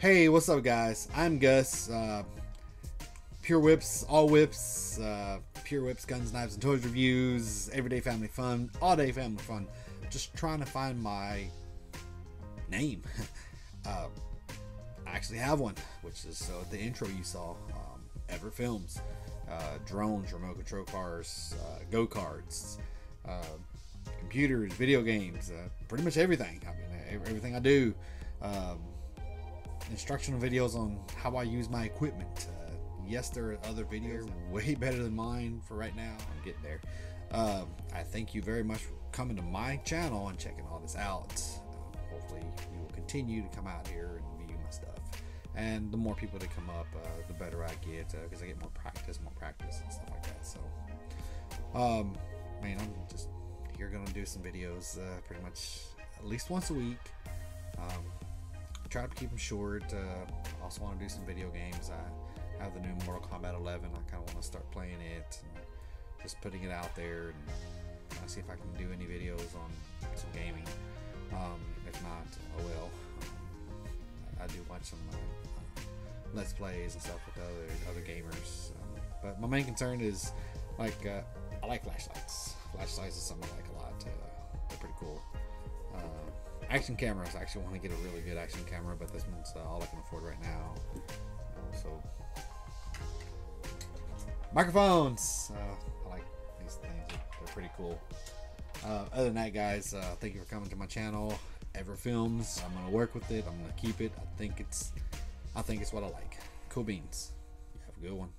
Hey, what's up, guys? I'm Gus. Uh, Pure Whips, All Whips, uh, Pure Whips, Guns, Knives, and Toys reviews, Everyday Family Fun, All Day Family Fun. Just trying to find my name. uh, I actually have one, which is uh, the intro you saw. Um, Evert Films, uh, drones, remote control cars, uh, go karts computers, video games, uh, pretty much everything. I mean, everything I do. Um, instructional videos on how I use my equipment. Uh, yes, there are other videos way better than mine for right now. I'm getting there. Uh, I thank you very much for coming to my channel and checking all this out. Uh, hopefully, you will continue to come out here and view my stuff. And the more people that come up, uh, the better I get because I get more practice, more practice, and stuff like that. So, um, man, I'm just here gonna do some videos uh, pretty much at least once a week. Um, try to keep them short. Uh, also want to do some video games. I have the new Mortal Kombat 11. I kind of want to start playing it and just putting it out there and to see if I can do any videos on some gaming. Um, if not, oh well. Um, I, I, do watch some uh, let's plays and stuff with other other gamers. Um, but my main concern is like uh, I like flashlights. Flashlights is something I like a lot. Uh, they're pretty cool. Uh, action cameras. I actually want to get a really good action camera, but this one's uh, all I can afford right now. Uh, so microphones. Uh, I like these things. They're pretty cool. Uh, other than that, guys, uh, thank you for coming to my channel. Evert Films. I'm gonna work with it. I'm gonna keep it. I think it's. I think it's what I like. Cool beans. You have a good one.